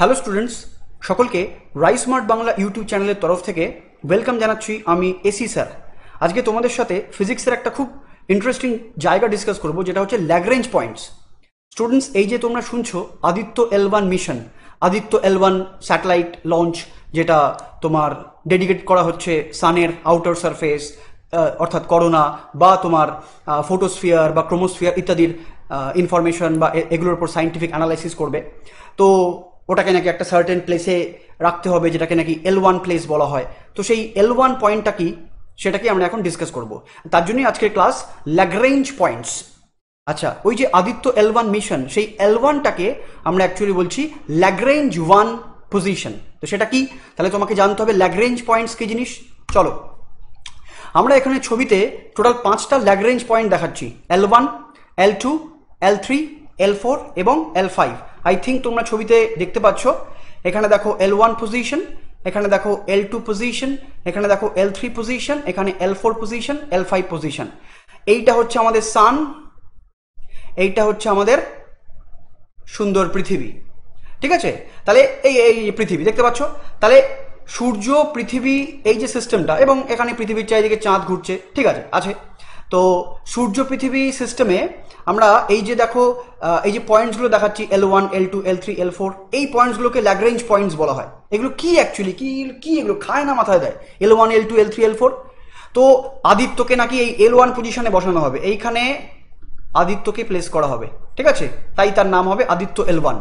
Hello students সকলকে rice smart Bangla YouTube চ্যানেলের তরফ থেকে ওয়েলকাম জানাচ্ছি আমি এসি স্যার আজকে তোমাদের সাথে ফিজিক্সের একটা খুব ইন্টারেস্টিং জায়গা ডিসকাস করব, যেটা হচ্ছে ল্যাগ্রেঞ্জ পয়েন্টস স্টুডেন্টস এই যে তোমরা শুনছো, Aditya L one mission Aditya L one satellite launch যেটা তোমার ডেডিকেট করা হচ্ছে সানের আউটার সারফেস অর্থাৎ করোনা বা তোমার ফটোস্ফিয়ার বা ক্রোমোস্ফিয়ার ইত্যাদির ইনফরমেশন বা এগুলোর উপর সাইন্টিফিক অ্যানালাইসিস করবে। তো ওটাকে নাকি একটা সার্টেন প্লেসে রাখতে হবে, যেটাকে নাকি এল ওয়ান প্লেস বলা হয়। তো সেই এল ওয়ান পয়েন্টটা কি? সেটাকে আমরা এখন ডিসকাস করব। তার জন্যই আজকের ক্লাস ল্যাগরেঞ্জ পয়েন্টস আচ্ছা ওই যে আদিত্য এল ওয়ান মিশন সেই এল ওয়ানটাকে আমরা অ্যাকচুয়ালি বলছি ল্যাগরেঞ্জ ওয়ান পজিশন তো সেটা কি? তাহলে তোমাকে জানতে হবে ল্যাগরেঞ্জ পয়েন্টস কি জিনিস? চলো। আমরা এখানে ছবিতে টোটাল পাঁচটা ল্যাগরেঞ্জ পয়েন্ট দেখাচ্ছি। L one L two L three L four এবং এল ফাইভ আই থিঙ্ক তোমরা ছবিতে দেখতে পাচ্ছ। এখানে দেখো এল ওয়ান পজিশন এখানে দেখো এল টু পজিশন এখানে দেখো এল থ্রি পজিশন এখানে L four position L five position এইটা হচ্ছে আমাদের সান এইটা হচ্ছে আমাদের সুন্দর পৃথিবী। ঠিক আছে? তাহলে এই এই পৃথিবী, দেখতে পাচ্ছ? তাহলে সূর্য, পৃথিবী, এই যে সিস্টেমটা এবং এখানে পৃথিবীর চারিদিকে চাঁদ ঘুরছে। ঠিক আছে? আছে? তো সূর্য পৃথিবী সিস্টেমে আমরা এই যে দেখো এই যে পয়েন্টসগুলো দেখাচ্ছি L one L two L three L four এই পয়েন্টসগুলোকে ল্যাগরেঞ্জ পয়েন্টস বলা হয়। এগুলো কি অ্যাকচুয়ালি কি কি এগুলো খায় না মাথায় দেয়? L one L two L three L four তো আদিত্যকে নাকি এই এল ওয়ান পজিশনে বসানো হবে। এইখানে আদিত্যকে প্লেস করা হবে। ঠিক আছে? তাই তার নাম হবে আদিত্য এল ওয়ান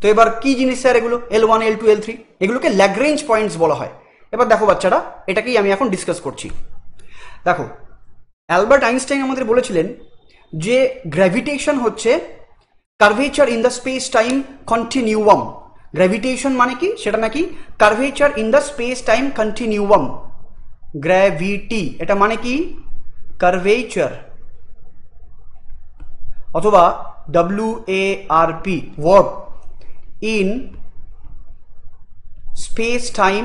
তো এবার কি জিনিস স্যার এগুলো? L one L two L three এগুলোকে ল্যাগরেঞ্জ পয়েন্টস বলা হয়। এবার দেখো বাচ্চারা, এটাকেই আমি এখন ডিসকাস করছি। দেখো অ্যালবার্ট আইনস্টাইন আমাদের বলেছিলেন যে গ্র্যাভিটেশন হচ্ছে curvature in the space time continuum gravitation মানে কি? সেটা নাকি curvature in the space time continuum gravity এটা মানে কি? কার্ভেচার অথবা W A R P work in space time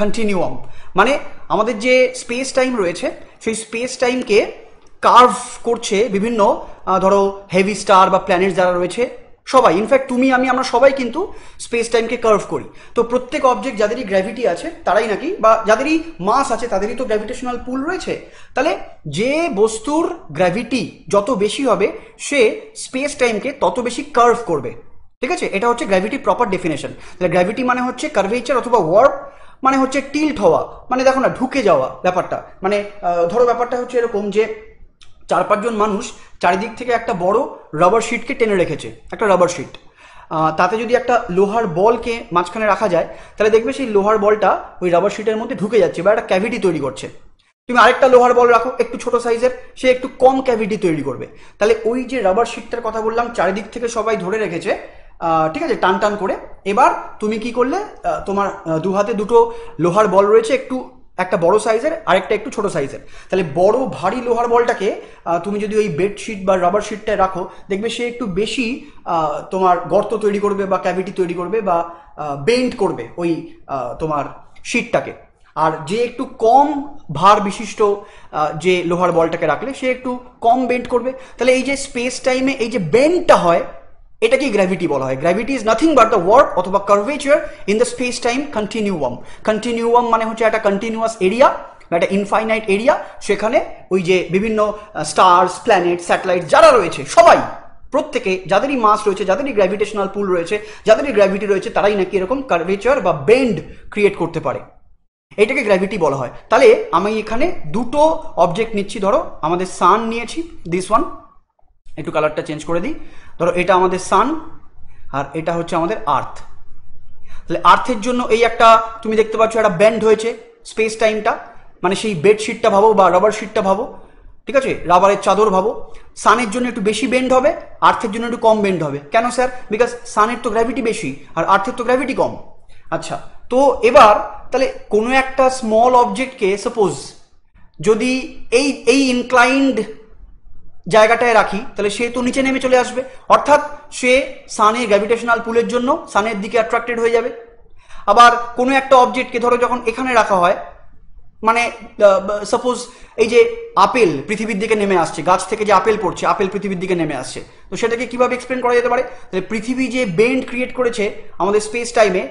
continuum মানে আমাদের যে স্পেস টাইম রয়েছে, সেই স্পেস টাইমকে কার্ভ করছে বিভিন্ন ধরো হেভি স্টার বা প্ল্যানেট যারা রয়েছে, সবাই। ইনফ্যাক্ট তুমি, আমি, আমরা সবাই কিন্তু স্পেস টাইমকে কার্ভ করি। তো প্রত্যেক অবজেক্ট যাদেরই গ্র্যাভিটি আছে, তারাই নাকি, বা যাদেরই মাস আছে, তাদেরই তো গ্র্যাভিটেশনাল পুল রয়েছে। তাহলে যে বস্তুর গ্র্যাভিটি যত বেশি হবে, সে স্পেস টাইমকে তত বেশি কার্ভ করবে। ঠিক আছে? এটা হচ্ছে গ্র্যাভিটি প্রপার ডেফিনেশন তাহলে গ্র্যাভিটি মানে হচ্ছে কার্ভেচার অথবা ওয়ার্প মানে হচ্ছে টিল্ট হওয়া মানে দেখো না, ঢুকে যাওয়া ব্যাপারটা। মানে ধরো ব্যাপারটা হচ্ছে এরকম যে চার পাঁচজন মানুষ চারিদিক থেকে একটা বড় রাবার শিটকে টেনে রেখেছে, একটা রাবার শিট তাতে যদি একটা লোহার বলকে মাঝখানে রাখা যায়, তাহলে দেখবে সেই লোহার বলটা ওই রাবার শিটের মধ্যে ঢুকে যাচ্ছে বা একটা ক্যাভিটি তৈরি করছে। তুমি আরেকটা লোহার বল রাখো, একটু ছোট সাইজের সে একটু কম ক্যাভিটি তৈরি করবে। তাহলে ওই যে রাবার শিটটার কথা বললাম, চারিদিক থেকে সবাই ধরে রেখেছে ঠিক আছে, টান টান করে। এবার তুমি কি করলে? তোমার দু হাতে দুটো লোহার বল রয়েছে, একটু, একটা বড় সাইজের আরেকটা একটু ছোট সাইজের তাহলে বড় ভারী লোহার বলটাকে তুমি যদি ওই বেডশিট বা রাবার শিটটায় রাখো, দেখবে সে একটু বেশি তোমার গর্ত তৈরি করবে বা ক্যাভিটি তৈরি করবে বা বেন্ড করবে ওই তোমার শিটটাকে আর যে একটু কম ভার বিশিষ্ট যে লোহার বলটাকে রাখলে, সে একটু কম বেন্ড করবে। তাহলে এই যে স্পেস টাইমে এই যে বেন্ডটা হয় এটাকেই গ্র্যাভিটি বলা হয়। Gravity is nothing but the work অথবা curvature in the space time continuum continuum মানে হচ্ছে একটা কন্টিনিউয়াস এরিয়া একটা ইনফাইনাইট এরিয়া সেখানে ওই যে বিভিন্ন স্টার্স প্ল্যানেট স্যাটেলাইট যারা রয়েছে, সবাই, প্রত্যেকে, যাদেরই মাস রয়েছে, যাদেরই গ্র্যাভিটেশনাল পুল রয়েছে, যাদেরই গ্র্যাভিটি রয়েছে, তারাই নাকি এরকম কার্ভেচার বা বেন্ড ক্রিয়েট করতে পারে। এটাকে গ্র্যাভিটি বলা হয়। তাহলে আমি এখানে দুটো অবজেক্ট নিচ্ছি, ধরো, আমাদের সান নিয়েছি দিস ওয়ান একটু কালারটা চেঞ্জ করে দিই। ধরো এটা আমাদের সান আর এটা হচ্ছে আমাদের আর্থ তাহলে আর্থের জন্য এই একটা, তুমি দেখতে পাচ্ছ একটা ব্যান্ড হয়েছে স্পেস টাইমটা মানে সেই বেডশিটটা ভাবো বা রাবার শিটটা ভাবো, ঠিক আছে? রাবারের চাদর ভাবো। সানের জন্য একটু বেশি বেন্ড হবে আর্থের জন্য একটু কম বেন্ড হবে। কেন স্যার বিকজ সানের তো গ্র্যাভিটি বেশি আর আর্থের তো গ্র্যাভিটি কম। আচ্ছা তো এবার তাহলে কোনো একটা স্মল অবজেক্টকে সাপোজ যদি এই এই ইনক্লাইন্ড জায়গাটায় রাখি, তাহলে সে তো নিচে নেমে চলে আসবে। অর্থাৎ সে সানের গ্র্যাভিটেশনাল পুলের জন্য সানের দিকে অ্যাট্রাক্টেড হয়ে যাবে। আবার কোনো একটা অবজেক্টকে ধরো যখন এখানে রাখা হয় মানে সাপোজ এই যে আপেল পৃথিবীর দিকে নেমে আসছে, গাছ থেকে যে আপেল পড়ছে, আপেল পৃথিবীর দিকে নেমে আসছে। তো সেটাকে কীভাবে এক্সপ্লেন করা যেতে পারে? তাহলে পৃথিবী যে বেন্ড ক্রিয়েট করেছে আমাদের স্পেস টাইমে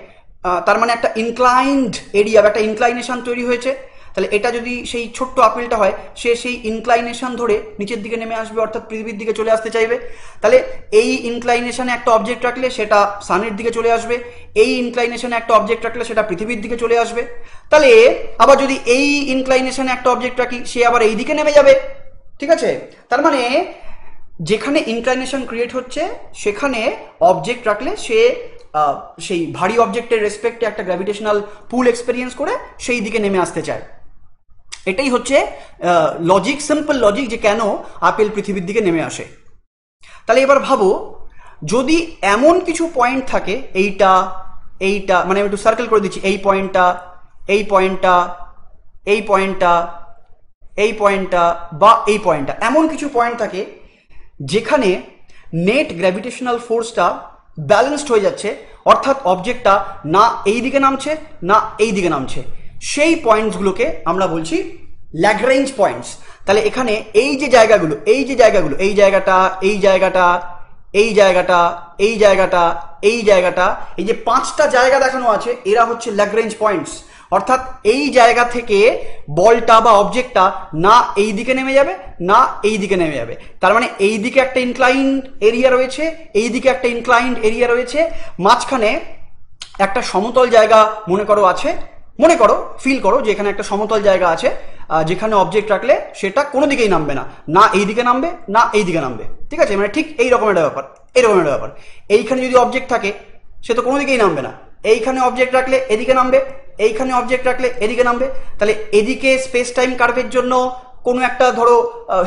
তার মানে একটা ইনক্লাইন্ড এরিয়া বা একটা ইনক্লাইনেশন তৈরি হয়েছে। তাহলে এটা যদি সেই ছোট্ট আপেলটা হয়, সে সেই ইনক্লাইনেশন ধরে নিচের দিকে নেমে আসবে, অর্থাৎ পৃথিবীর দিকে চলে আসতে চাইবে। তাহলে এই ইনক্লাইনেশনে একটা অবজেক্ট রাখলে সেটা সানের দিকে চলে আসবে, এই ইনক্লাইনেশনে একটা অবজেক্ট রাখলে সেটা পৃথিবীর দিকে চলে আসবে। তাহলে আবার যদি এই ইনক্লাইনেশনে একটা অবজেক্ট রাখি, সে আবার এই দিকে নেমে যাবে। ঠিক আছে? তার মানে যেখানে ইনক্লাইনেশন ক্রিয়েট হচ্ছে, সেখানে অবজেক্ট রাখলে সে সেই ভারী অবজেক্টের রেসপেক্টে একটা গ্র্যাভিটেশনাল পুল এক্সপেরিয়েন্স করে সেই দিকে নেমে আসতে চায়। এটাই হচ্ছে লজিক সিম্পল লজিক যে কেন আপেল পৃথিবীর দিকে নেমে আসে। তাহলে এবার ভাবো, যদি এমন কিছু পয়েন্ট থাকে, এইটা এইটা মানে আমি একটু সার্কেল করে দিচ্ছি, এই পয়েন্টটা এই পয়েন্টটা এই পয়েন্টটা এই পয়েন্টটা বা এই পয়েন্টটা এমন কিছু পয়েন্ট থাকে যেখানে নেট গ্র্যাভিটেশনাল ফোর্সটা ব্যালেন্সড হয়ে যাচ্ছে, অর্থাৎ অবজেক্টটা না এই দিকে নামছে, না এই দিকে নামছে। সেই পয়েন্টসগুলোকে আমরা বলছি ল্যাগরেঞ্জ পয়েন্টস তাহলে এখানে এই যে জায়গাগুলো, এই যে জায়গাগুলো, এই জায়গাটা এই জায়গাটা এই জায়গাটা এই জায়গাটা এই জায়গাটা, এই যে পাঁচটা জায়গা দেখানো আছে, এরা হচ্ছে ল্যাগরেঞ্জ পয়েন্টস অর্থাৎ এই জায়গা থেকে বলটা বা অবজেক্টটা না এই দিকে নেমে যাবে, না এই দিকে নেমে যাবে। তার মানে এই দিকে একটা ইনক্লাইন্ড এরিয়া রয়েছে, এই দিকে একটা ইনক্লাইন্ড এরিয়া রয়েছে। মাঝখানে একটা সমতল জায়গা, মনে করো, আছে। মনে করো ফিল করো যে এখানে একটা সমতল জায়গা আছে যেখানে অবজেক্ট রাখলে সেটা কোনো দিকেই নামবে না। না এই দিকে নামবে, না এই দিকে নামবে। ঠিক আছে? মানে ঠিক এই একটা ব্যাপার এরকম একটা ব্যাপার। এইখানে যদি অবজেক্ট থাকে, সে তো কোনো দিকেই নামবে না। এইখানে অবজেক্ট রাখলে এদিকে নামবে, এইখানে অবজেক্ট রাখলে এদিকে নামবে। তাহলে এদিকে স্পেস টাইম কার্ভের জন্য কোনো একটা, ধরো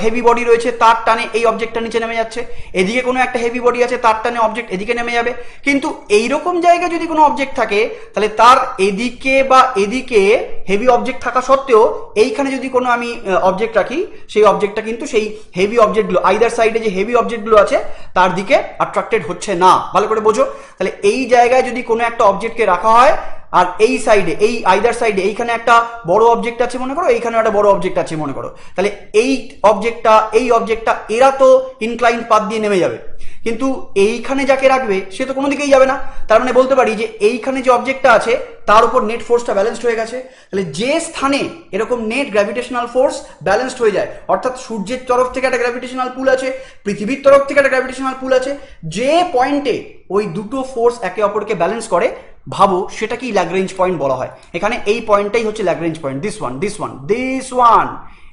হেভি বডি রয়েছে, তার টানে এই অবজেক্টটা নিচে নেমে যাচ্ছে। এদিকে কোনো একটা হেভি বডি আছে, তার টানে অবজেক্ট এদিকে নেমে যাবে। কিন্তু এইরকম জায়গায় যদি কোনো অবজেক্ট থাকে, তাহলে তার এদিকে বা এদিকে হেভি অবজেক্ট থাকা সত্ত্বেও, এইখানে যদি কোনো আমি অবজেক্ট রাখি, সেই অবজেক্টটা কিন্তু সেই হেভি অবজেক্টগুলো আইদার সাইডে যে হেভি অবজেক্টগুলো আছে, তার দিকে অ্যাট্রাক্টেড হচ্ছে না। ভালো করে বোঝো। তাহলে এই জায়গায় যদি কোনো একটা অবজেক্টকে রাখা হয় আর এই সাইডে এই আইদার সাইডে এইখানে একটা বড় অবজেক্ট আছে মনে করো, এইখানে একটা বড় অবজেক্ট আছে মনে করো। তাহলে এই অবজেক্টটা এই অবজেক্টটা এরা তো ইনক্লাইন পাত দিয়ে নেমে যাবে। কিন্তু এইখানে যাকে রাখবে, সে তো কোনো দিকেই যাবে না। তার মানে বলতে পারি যে এইখানে যে অবজেক্টটা আছে, তার উপর নেট ফোর্সটা ব্যালেন্সড হয়ে গেছে। তাহলে যে স্থানে এরকম নেট গ্র্যাভিটেশনাল ফোর্স ব্যালেন্সড হয়ে যায়, অর্থাৎ সূর্যের তরফ থেকে একটা গ্র্যাভিটেশনাল পুল আছে, পৃথিবীর তরফ থেকে একটা গ্র্যাভিটেশনাল পুল আছে, যে পয়েন্টে ওই দুটো ফোর্স একে অপরকে ব্যালেন্স করে ভাবো সেটাকেই ল্যাগরেঞ্জ পয়েন্ট বলা হয়। এখানে এই পয়েন্টটাই হচ্ছে Lagrange point this one this one this one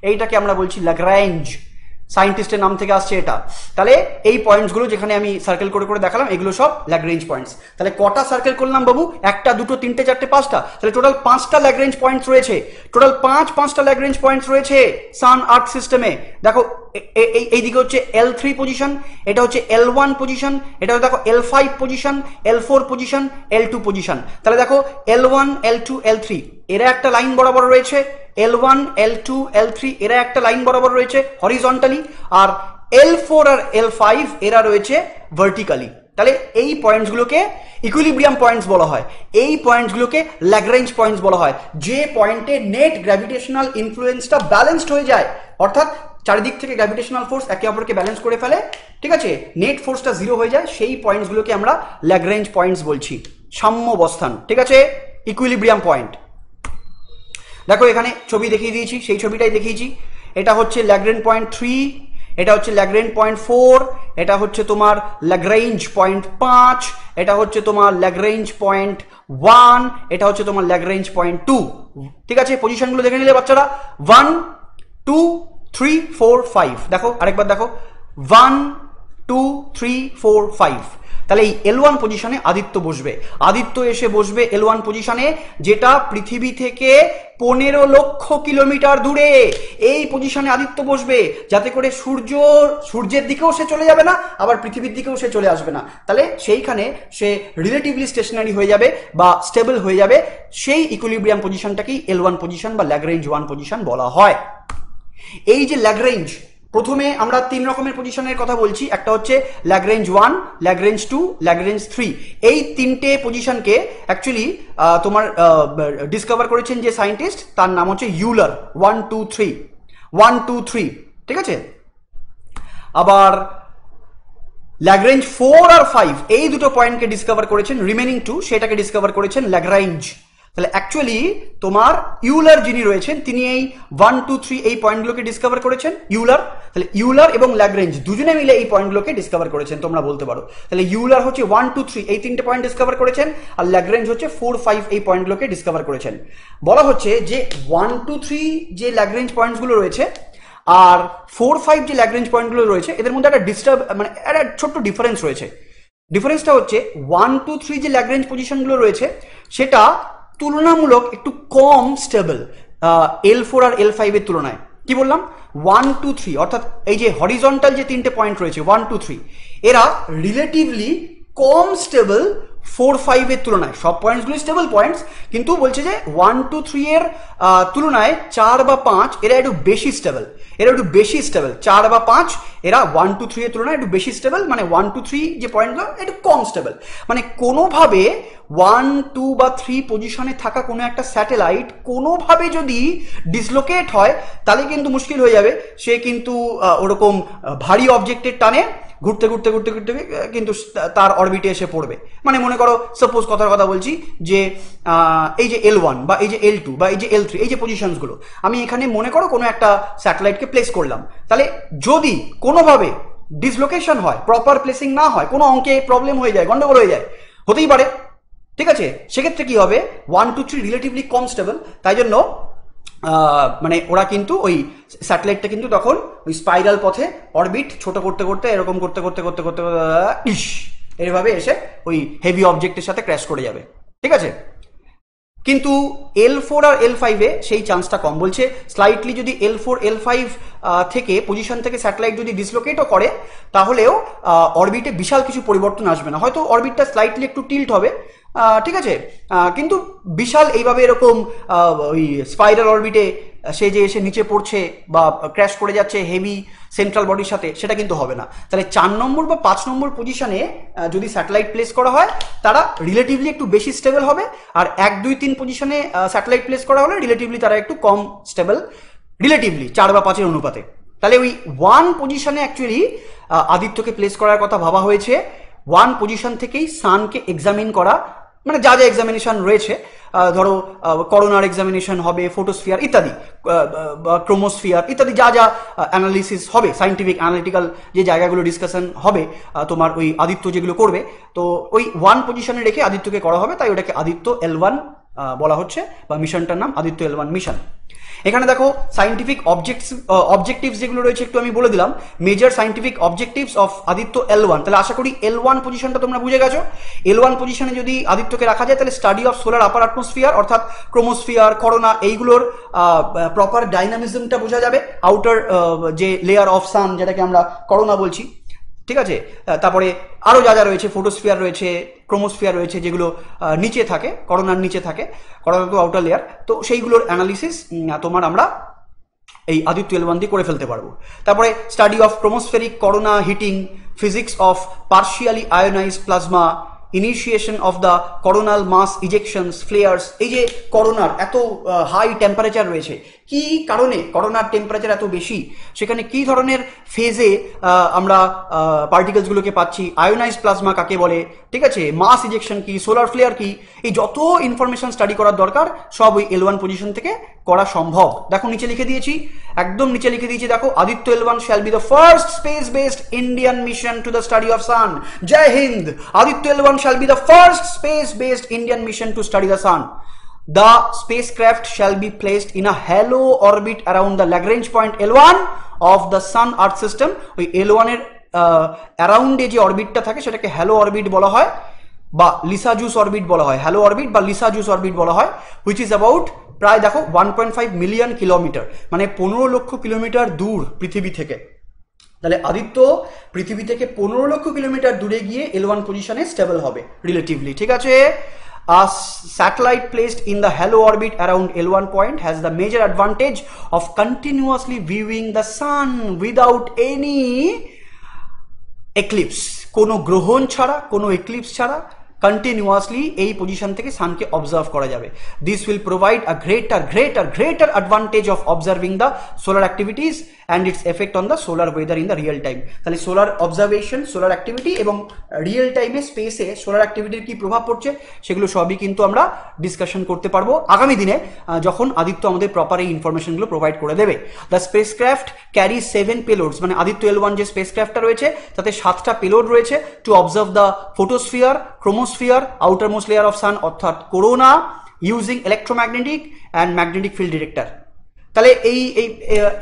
এইটাকে আমরা বলছি ল্যাগ্রেঞ্জ সায়েন্টিস্টের নাম থেকে আসছে এটা। তাহলে এই পয়েন্টসগুলো যেখানে আমি সার্কেল করে করে দেখালাম, এগুলো সব ল্যাগ্রেঞ্জ পয়েন্টস তাহলে কটা সার্কেল করলাম বাবু? একটা, দুটো, তিনটে, চারটে, পাঁচটা। তাহলে টোটাল পাঁচটা ল্যাগ্রেঞ্জ পয়েন্টস রয়েছে। টোটাল পাঁচ, পাঁচটা ল্যাগ্রেঞ্জ পয়েন্টস রয়েছে সান আর্থ সিস্টেমে দেখো এইদিকে হচ্ছে এল থ্রি পজিশন এটা হচ্ছে এল ওয়ান পজিশন এটা দেখো L five position L four position L two position তাহলে দেখো L one L two L three এরা একটা লাইন বরাবর রয়েছে L one L two L three এরা একটা লাইন বরাবর রয়েছে হরিজন্টালি আর এল ফোর আর এল ফাইভ এরা রয়েছে ভার্টিক্যালি তাহলে এই পয়েন্টসগুলোকে ইকুইলিব্রিয়াম পয়েন্টস বলা হয়। এই পয়েন্টসগুলোকে ল্যাগ্রেঞ্জ পয়েন্টস বলা হয়। যে পয়েন্টে নেট গ্র্যাভিটেশনাল ইনফ্লুয়েন্সটা ব্যালেন্সড হয়ে যায়, অর্থাৎ চারিদিক থেকে গ্র্যাভিটেশনাল ফোর্স একে অপরকে ব্যালেন্স করে ফেলে, ঠিক আছে? নেট ফোর্সটা জিরো হয়ে যায়, সেই পয়েন্টসগুলোকে আমরা ল্যাগ্রেঞ্জ পয়েন্টস বলছি। সাম্য অবস্থান ঠিক আছে? ইকুইলিব্রিয়াম পয়েন্ট দেখো, এখানে ছবি দেখিয়ে দিয়েছি, সেই ছবিটাই দেখিয়েছি। এটা হচ্ছে ল্যাগ্রেন পয়েন্ট থ্রি এটা হচ্ছে ল্যাগ্রেন পয়েন্ট ফোর এটা হচ্ছে তোমার ল্যাগ্রেঞ্জ পয়েন্ট পাঁচ, এটা হচ্ছে তোমার ল্যাগ্রেঞ্জ পয়েন্ট ওয়ান এটা হচ্ছে তোমার ল্যাগ্রেঞ্জ পয়েন্ট টু ঠিক আছে? পজিশনগুলো দেখে নিলে বাচ্চারা। One two three four five দেখো, আরেকবার দেখো। One two three four five তাহলে এই এল ওয়ান পজিশনে আদিত্য বসবে। আদিত্য এসে বসবে এল ওয়ান পজিশনে যেটা পৃথিবী থেকে পনেরো লক্ষ কিলোমিটার দূরে। এই পজিশনে আদিত্য বসবে, যাতে করে সূর্য, সূর্যের দিকেও সে চলে যাবে না, আবার পৃথিবীর দিকেও সে চলে আসবে না। তাহলে সেইখানে সে রিলেটিভলি স্টেশনারি হয়ে যাবে বা স্টেবল হয়ে যাবে। সেই ইকুইলিব্রিয়াম পজিশনটাকেই এল ওয়ান পজিশন বা ল্যাগরেঞ্জ ওয়ান পজিশন বলা হয়। এই যে ল্যাগরেঞ্জ প্রথমে আমরা তিন রকমের পজিশনের কথা বলছি। একটা হচ্ছে Lagrange one Lagrange two Lagrange three এই তিনটে পজিশনকে অ্যাকচুয়ালি তোমার ডিসকভার করেছেন যে সায়েন্টিস্ট তার নাম হচ্ছে Euler one two three one two three ঠিক আছে? আবার ল্যাগরেঞ্জ ফোর আর ফাইভ এই দুটো পয়েন্টকে ডিসকভার করেছেন রিমেনিং টু সেটাকে ডিসকভার করেছেন ল্যাগ্রাইঞ্জ তাহলে অ্যাকচুয়ালি তোমার ইউলার যিনি রয়েছেন, তিনি এই ওয়ান টু থ্রি এই পয়েন্টগুলোকে ডিসকভার করেছেন ইউলার তাহলে ইউলার এবং ল্যাগ্রেঞ্জ দুজনে মিলে এই পয়েন্টগুলোকে ডিসকভার করেছেন, তোমরা বলতে পারো। তাহলে ইউলার হচ্ছে ওয়ান টু থ্রি এই তিনটে পয়েন্ট ডিসকভার করেছেন, আর ল্যাগ্রেঞ্জ হচ্ছে ফোর ফাইভ এই পয়েন্টগুলোকে ডিসকভার করেছেন। বলা হচ্ছে যে ওয়ান টু থ্রি যে ল্যাগ্রেঞ্জ পয়েন্টসগুলো রয়েছে, আর ফোর ফাইভ যে ল্যাগ্রেঞ্জ পয়েন্টগুলো রয়েছে, এদের মধ্যে একটা ডিস্টার্ব মানে একটা ছোট্ট ডিফারেন্স রয়েছে। ডিফারেন্সটা হচ্ছে ওয়ান টু থ্রি যে ল্যাগ্রেঞ্জ পজিশনগুলো রয়েছে, সেটা তুলনামূলক একটু কম স্টেবল এল ফোর আর এল ফাইভের তুলনায়। কি বললাম? ওয়ান টু থ্রি অর্থাৎ এই যে হরিজন্টাল যে তিনটে পয়েন্ট রয়েছে ওয়ান টু থ্রি এরা রিলেটিভলি কম স্টেবল ফোর ফাইভের তুলনায়। সব পয়েন্টসগুলি স্টেবল পয়েন্টস কিন্তু বলছে যে ওয়ান টু থ্রি এর তুলনায় চার বা পাঁচ এরা একটু বেশি স্টেবল এরা একটু বেশি স্টেবল চার বা পাঁচ এরা ওয়ান টু থ্রি এর তুলনায় একটু বেশি স্টেবল মানে ওয়ান টু থ্রি যে পয়েন্টগুলো একটু কম স্টেবল মানে কোনোভাবে ওয়ান টু বা থ্রি পজিশনে থাকা কোনো একটা স্যাটেলাইট কোনোভাবে যদি ডিসলোকেট হয়, তাহলে কিন্তু মুশকিল হয়ে যাবে। সে কিন্তু ওরকম ভারী অবজেক্টের টানে ঘুরতে ঘুরতে ঘুরতে ঘুরতে, কিন্তু তার অরবিটে এসে পড়বে। মানে মনে করো সাপোজ কথার কথা বলছি যে এই যে এল ওয়ান বা এই যে এল টু বা এই যে এল থ্রি এই যে পজিশনসগুলো আমি এখানে মনে করো কোনো একটা স্যাটেলাইটকে প্লেস করলাম। তাহলে যদি কোনোভাবে ডিসলোকেশন হয় প্রপার প্লেসিং না হয়, কোনো অঙ্কে প্রবলেম হয়ে যায়, গন্ডগোল হয়ে যায়, হতেই পারে। ঠিক আছে? সেক্ষেত্রে কি হবে? One two three relatively constable তাই জন্য মানে ওরা কিন্তু ওই স্যাটেলাইটটা কিন্তু তখন ওই স্পাইরাল পথে অরবিট ছোট করতে করতে, এরকম করতে করতে করতে করতে ইস এইভাবে এসে ওই হেভি অবজেক্টের সাথে ক্র্যাশ করে যাবে। ঠিক আছে? কিন্তু এল ফোর আর এল ফাইভে সেই চান্সটা কম বলছে। স্লাইটলি যদি এল ফোর এল ফাইভ থেকে পজিশন থেকে স্যাটেলাইট যদি ডিসলোকেটও করে, তাহলেও অরবিটে বিশাল কিছু পরিবর্তন আসবে না। হয়তো অরবিটটা স্লাইটলি একটু টিল্ট হবে ঠিক আছে। কিন্তু বিশাল এইভাবে এরকম ওই স্পাইরাল অরবিটে সে যে এসে নিচে পড়ছে বা ক্র্যাশ করে যাচ্ছে হেভি সেন্ট্রাল বডির সাথে, সেটা কিন্তু হবে না। তাহলে চার নম্বর বা পাঁচ নম্বর পজিশনে যদি স্যাটেলাইট প্লেস করা হয়, তারা রিলেটিভলি একটু বেশি স্টেবল হবে। আর এক, দুই, তিন পজিশনে স্যাটেলাইট প্লেস করা হলে রিলেটিভলি তারা একটু কম স্টেবল রিলেটিভলি চার বা পাঁচের অনুপাতে। তাহলে ওই ওয়ান পজিশনে অ্যাকচুয়ালি আদিত্যকে প্লেস করার কথা ভাবা হয়েছে। ওয়ান পজিশন থেকেই সানকে এক্সামিন করা মানে যা যা এক্সামিনেশন রয়েছে ধরো করোনার এক্সামিনেশন হবে ফোটোস্ফিয়ার ইত্যাদি ক্রোমোস্ফিয়ার ইত্যাদি যা যা অ্যানালিসিস হবে সাইন্টিফিক অ্যানালিটিক্যাল যে জায়গাগুলো ডিসকাশন হবে তোমার ওই আদিত্য যেগুলো করবে, তো ওই ওয়ান পজিশনে রেখে আদিত্যকে করা হবে, তাই ওটাকে আদিত্য এল ওয়ান বলা হচ্ছে, বা মিশনটার নাম আদিত্য এল ওয়ান মিশন এখানে দেখো সাইন্টিফিক অবজেক্টস অবজেক্টিভস যেগুলো রয়েছে একটু আমি বলে দিলাম। Major scientific objectives of Aditya L one তাহলে আশা করি এল ওয়ান পজিশনটা তোমরা বুঝে গেছো। এল ওয়ান পজিশনে যদি আদিত্যকে রাখা যায়, তাহলে study of solar upper atmosphere অর্থাৎ ক্রোমোস্ফিয়ার করোনা এইগুলোর প্রপার ডাইনামিজমটা বোঝা যাবে। আউটার যে লেয়ার অফ সান যেটাকে আমরা করোনা বলছি। ঠিক আছে? তারপরে আরও যা যা রয়েছে ফটোস্ফিয়ার রয়েছে ক্রোমোস্ফিয়ার রয়েছে, যেগুলো নিচে থাকে, করোনার নিচে থাকে করোনা তো আউটার লেয়ার তো সেইগুলোর অ্যানালিসিস তোমার আমরা এই আদিত্য এলওয়ান দিয়ে করে ফেলতে পারব। তারপরে study of chromospheric corona heating physics of partially ionize plasma initiation of the coronal mass ejections flares এই যে করোনার এত হাই টেম্পারেচার রয়েছে কি কারণে করোনার টেম্পারেচার এত বেশি? সেখানে কি ধরনের ফেজে আমরা পার্টিকেলসগুলোকে পাচ্ছি? আয়োনাইজ প্লাজমা কাকে বলে? ঠিক আছে? মাস ইজেকশন কি? সোলার ফ্লেয়ার কি? এই যত ইনফরমেশন স্টাডি করার দরকার, সব ওই এল ওয়ান পজিশন থেকে করা সম্ভব। দেখো, নিচে লিখে দিয়েছি। একদম নিচে লিখে দিয়েছি, দেখো, Aditya L one shall be the first space based Indian mission to the study of sun Joy Hind! Aditya L one shall be the first space-based Indian mission to study the sun. The spacecraft shall be placed in a halo orbit around the Lagrange point L1 of the Sun Earth system. ওই L1 এর অ্যারাউন্ডে যে অরবিটটা থাকে, সেটাকে hello orbit বলা হয়, বা লিসাজুস orbit বলা হয়। হ্যালো অরবিট বা লিসাজুস অরবিট বলা হয় হুইচ ইজ অ্যাবাউট প্রায় দেখো one point five million kilometre মানে পনেরো লক্ষ কিলোমিটার দূর পৃথিবী থেকে। তাহলে আদিত্য পৃথিবী থেকে পনেরো লক্ষ কিলোমিটার দূরে গিয়ে এল ওয়ান পজিশনে স্টেবল হবে রিলেটিভলি ঠিক আছে? A satellite placed in the halo orbit around L1 point has the major advantage of continuously viewing the sun without any eclipse কোনো গ্রহণ ছাড়া কোনো এক্লিপস ছাড়া Continuously এই পজিশন থেকে সানকে অবজার্ভ করা যাবে। This will provide a greater greater greater advantage of observing the solar activities and its effect on the solar weather in the real time তাহলে সোলার অবজারভেশন সোলার অ্যাক্টিভিটি এবং real টাইমে স্পেসে solar অ্যাক্টিভিটির কি প্রভাব পড়ছে, সেগুলো সবই কিন্তু আমরা ডিসকাশন করতে পারব আগামী দিনে যখন আদিত্য আমাদের প্রপার এই ইনফরমেশনগুলো প্রোভাইড করে দেবে। The spacecraft carry seven payloads মানে আদিত্য এল ওয়ান যে স্পেস ক্রাফটটা রয়েছে, তাতে সাতটা পেলোড রয়েছে to observe the photosphere chromosphere outermost layer of sun অর্থাৎ corona using electromagnetic and magnetic field director তাহলে এই এই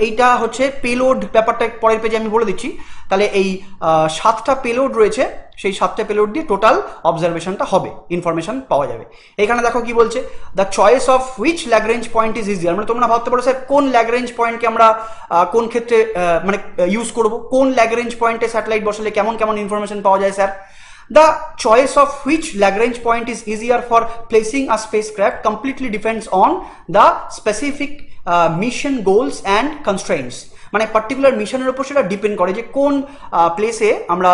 এইটা হচ্ছে পেলোড ব্যাপারটা পরের পেজে আমি বলে দিচ্ছি। তাহলে এই সাতটা পেলোড রয়েছে, সেই সাতটা পেলোড দিয়ে টোটাল অবজারভেশনটা হবে ইনফরমেশন পাওয়া যাবে। এখানে দেখো কি বলছে the choice of which Lagrange point is easier মানে তোমরা ভাবতে পারো, স্যার, কোন ল্যাগরেঞ্জ পয়েন্টকে আমরা কোন ক্ষেত্রে মানে ইউজ করব? কোন ল্যাগরেঞ্জ পয়েন্টে স্যাটেলাইট বসালে কেমন কেমন ইনফরমেশন পাওয়া যায়, sir? The choice of which Lagrange point is easier for placing a spacecraft completely depends on the specific uh, mission goals and constraints. মানে পার্টিকুলার মিশনের উপর সেটা ডিপেন্ড করে যে কোন প্লেসে আমরা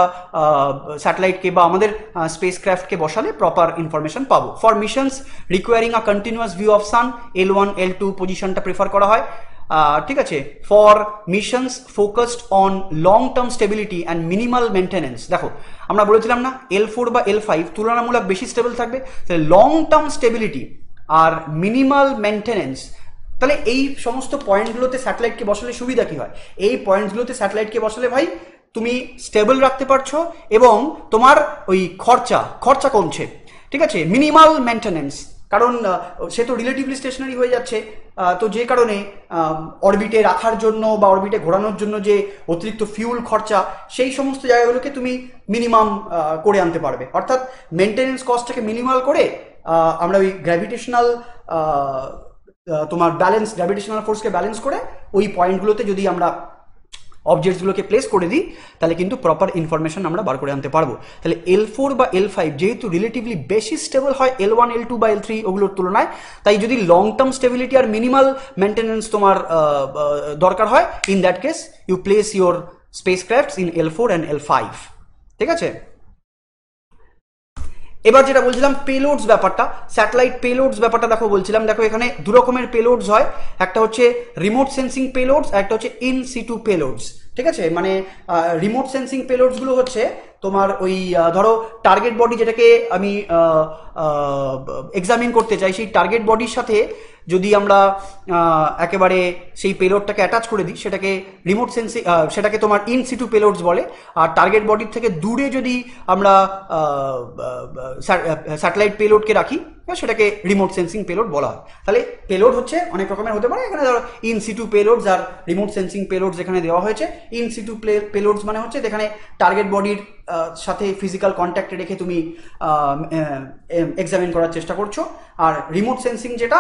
স্যাটেলাইটকে বা আমাদের স্পেস ক্রাফটকে বসালে প্রপার ইনফরমেশন পাবো for missions requiring a continuous view of sun L one L two পজিশনটা প্রেফার করা হয় ঠিক আছে for missions focused on long term stability and minimal maintenance দেখো, আমরা বলেছিলাম না এল ফোর বা এল ফাইভ তুলনামূলক বেশি স্টেবল থাকবে, তাহলে লং টার্ম স্টেবিলিটি আর মিনিমাল মেনটেনেন্স তাহলে এই সমস্ত পয়েন্টগুলোতে স্যাটেলাইটকে বসালে সুবিধা কি হয়? এই পয়েন্টগুলোতে স্যাটেলাইটকে বসালে ভাই, তুমি স্টেবল রাখতে পারছ এবং তোমার ওই খরচা খরচা কমছে, ঠিক আছে? মিনিমাল মেনটেনেন্স কারণ সে তো রিলেটিভলি স্টেশনারি হয়ে যাচ্ছে। তো যে কারণে অরবিটে রাখার জন্য বা অরবিটে ঘোরানোর জন্য যে অতিরিক্ত ফিউল খরচা, সেই সমস্ত জায়গাগুলোকে তুমি মিনিমাম করে আনতে পারবে। অর্থাৎ মেনটেনেন্স কস্টটাকে মিনিমাল করে আমরা ওই গ্র্যাভিটেশনাল তোমার ব্যালেন্স গ্র্যাভিটেশনাল ফোর্সকে ব্যালেন্স করে ওই পয়েন্টগুলোতে যদি আমরা অবজেক্টসগুলোকে প্লেস করে দিই, তাহলে কিন্তু প্রপার ইনফরমেশন আমরা বার করে আনতে পারব। তাহলে এল ফোর বা এল ফাইভ যেহেতু রিলেটিভলি বেশি স্টেবল হয় এল ওয়ান এল টু বা এল থ্রি ওগুলোর তুলনায়, তাই যদি লং টার্ম স্টেবিলিটি আর মিনিমাল মেনটেন্স তোমার দরকার হয় in that case you place your spacecrafts in L four and L five ঠিক আছে? এবার যেটা বলছিলাম পেলোডস ব্যাপারটা স্যাটেলাইট পেলোডস ব্যাপারটা দেখো বলছিলাম। দেখো এখানে দু রকমের পেলোডস হয়। একটা হচ্ছে রিমোট সেন্সিং পেলোডস একটা হচ্ছে ইন সিটু পেলোডস ঠিক আছে? মানে রিমোট সেন্সিং পেলোডসগুলো হচ্ছে তোমার ওই ধরো টার্গেট বডি যেটাকে আমি এক্সামিন করতে চাই, সেই টার্গেট বডির সাথে যদি আমরা একেবারে সেই পেলোডটাকে অ্যাটাচ করে দিই, সেটাকে রিমোট সেন্সিং সেটাকে তোমার ইন সিটু পেলোডস বলে, আর টার্গেট বডির থেকে দূরে যদি আমরা স্যাটেলাইট পেলোডকে রাখি সেটাকে রিমোট সেন্সিং পেলোড বলা হয়। তাহলে পেলোড হচ্ছে অনেক রকমের হতে পারে, এখানে ধরো ইন সিটু পেলোডস আর রিমোট সেন্সিং পেলোডস এখানে দেওয়া হয়েছে ইন সিটু পেলোডস মানে হচ্ছে যেখানে টার্গেট বডির সাথে ফিজিক্যাল কন্ট্যাক্টে রেখে তুমি এক্সামিন করার চেষ্টা করছ। আর রিমোট সেন্সিং যেটা,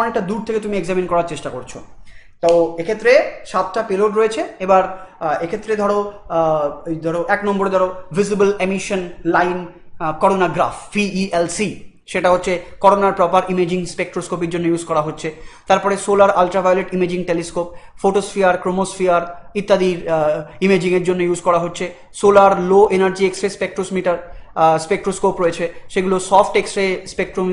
অনেকটা দূর থেকে তুমি এক্সামিন করার চেষ্টা করছ। তো এক্ষেত্রে সাতটা পেলোড রয়েছে। এবার এক্ষেত্রে ধরো ধরো এক নম্বরে ধরো visible emission line coronagraph VELC সেটা হচ্ছে করোনার প্রপার ইমেজিং স্পেকট্রোস্কোপির জন্য ইউজ করা হচ্ছে। তারপরে solar ultraviolet imaging telescope photosphere chromosphere ইত্যাদির ইমেজিং এর জন্য ইউজ করা হচ্ছে। Solar low energy X ray spectrometer spectroscope রয়েছে। সেগুলো সফট এক্সরে স্পেকট্রোম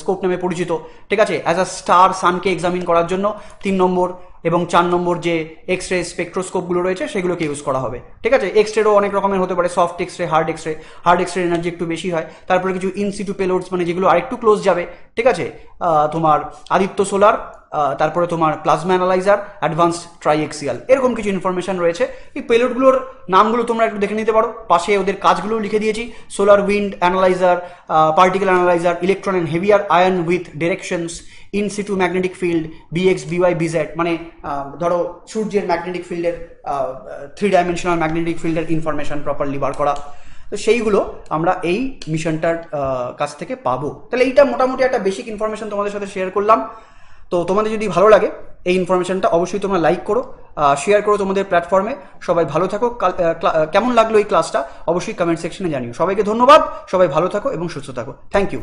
স্কোপ নামে পরিচিত। ঠিক আছে? অ্যাজ আ স্টার সানকে এক্সামিন করার জন্য তিন নম্বর এবং চার নম্বর যে এক্স রে স্পেকট্রোস্কোপগুলো রয়েছে, সেগুলোকে ইউজ করা হবে। ঠিক আছে? এক্স রেও অনেক রকমের হতে পারে soft X ray hard X ray hard X ray energy একটু বেশি হয়। তারপরে কিছু ইনসিটু পেলোডস মানে যেগুলো আরেকটু ক্লোজ যাবে। ঠিক আছে? তোমার আদিত্য সোলার তারপরে তোমার প্লাজমা অ্যানালাইজার অ্যাডভান্সড ট্রাইএক্সিয়াল এরকম কিছু ইনফরমেশন রয়েছে। এই পেলোডগুলোর নামগুলো তোমরা একটু দেখে নিতে পারো। পাশে ওদের কাজগুলো লিখে দিয়েছি। Solar wind analyser particle analyser electron and heavier ion with directions in situ magnetic field B X B Y B Z মানে ধরো সূর্যের ম্যাগনেটিক ফিল্ডের থ্রি ডাইমেনশনাল ম্যাগনেটিক ফিল্ডের ইনফরমেশন প্রপারলি বার করা। তো সেইগুলো আমরা এই মিশনটার কাছ থেকে পাবো। তাহলে এইটা মোটামুটি একটা বেসিক ইনফরমেশন তোমাদের সাথে শেয়ার করলাম। তো তোমাদের যদি ভালো লাগে, এই ইনফরমেশনটা অবশ্যই তোমরা লাইক করো শেয়ার করো তোমাদের প্ল্যাটফর্মে সবাই ভালো থাকো। কেমন লাগল এই ক্লাসটা অবশ্যই কমেন্ট সেকশনে জানিও। সবাইকে ধন্যবাদ। সবাই ভালো থাকো এবং সুস্থ থাকো। Thank you